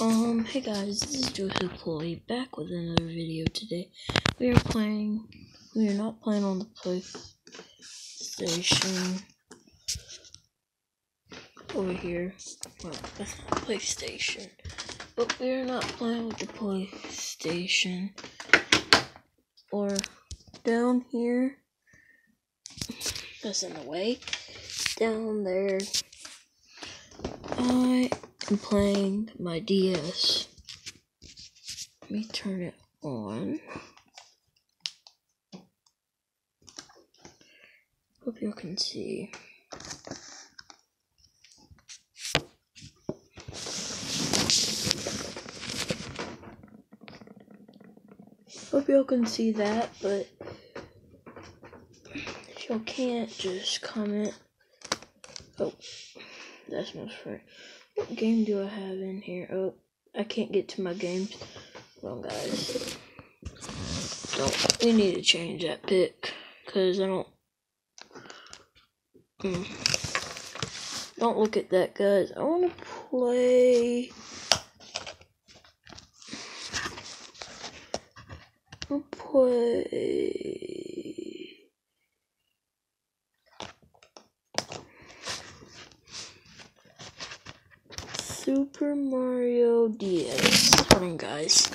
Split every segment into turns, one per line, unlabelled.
Um, hey guys, this is Joseph Chloe back with another video today. We are playing, we are not playing on the PlayStation over here. Well, that's not PlayStation, but we are not playing with the PlayStation or down here. That's in the way. Down there, I am playing my DS. Let me turn it on. Hope you can see. Hope y'all can see that, but if y'all can't, just comment. Oh, that's my friend. What game do I have in here? Oh, I can't get to my games. Well, guys, don't we need to change that pick because I don't. Mm. Don't look at that, guys. I want to play. I'll play. Super Mario DS. Hold on, guys.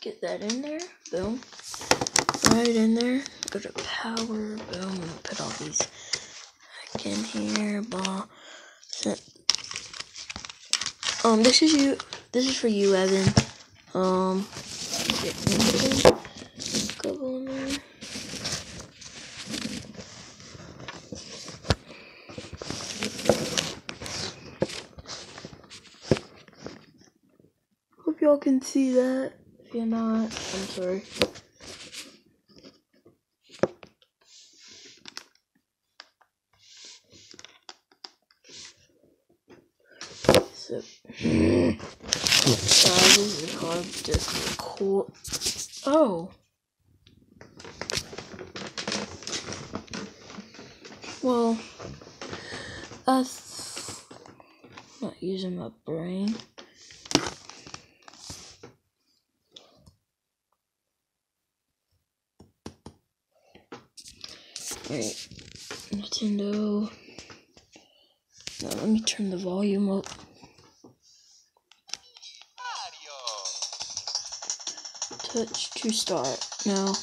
Get that in there. Boom. Right in there. Go to power. Boom. Put all these back in here. Blah. Um, this is you. This is for you, Evan. Um, get anything. Go on there. Hope y'all can see that. If you're not, I'm sorry. So, sizes is hard to record. Oh. Well, I th- not using my brain. Alright, Nintendo. Now let me turn the volume up. Touch to start. Now.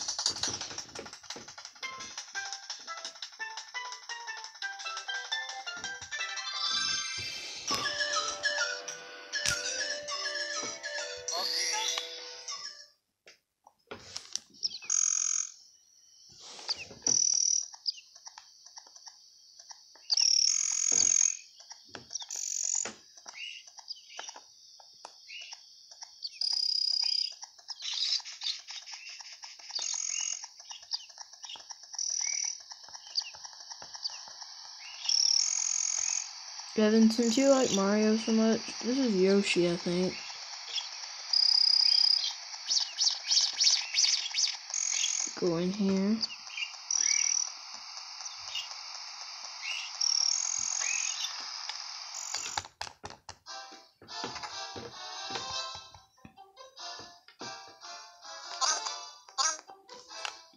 Devin, since you like Mario so much, this is Yoshi, I think. Go in here.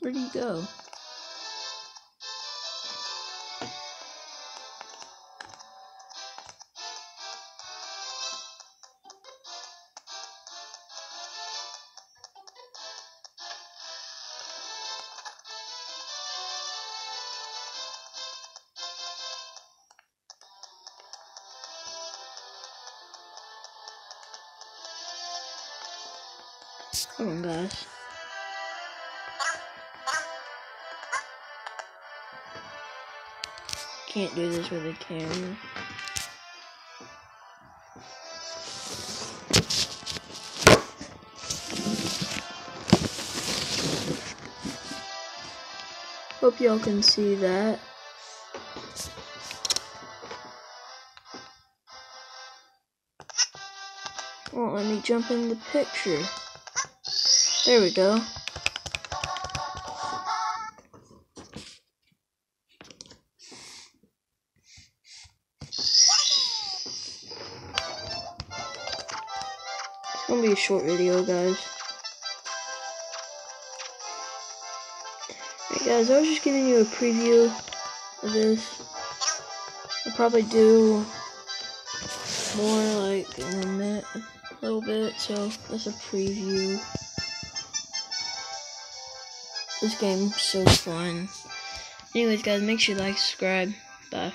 Where'd he go? Oh, Come on, guys. Can't do this with a camera. Hope y'all can see that. Won't let me jump in the picture. There we go. It's gonna be a short video, guys. Alright, guys, I was just giving you a preview of this. I'll probably do more like in a minute, a little bit, so that's a preview. This game's so fun. Anyways, guys, make sure you like, subscribe. Bye.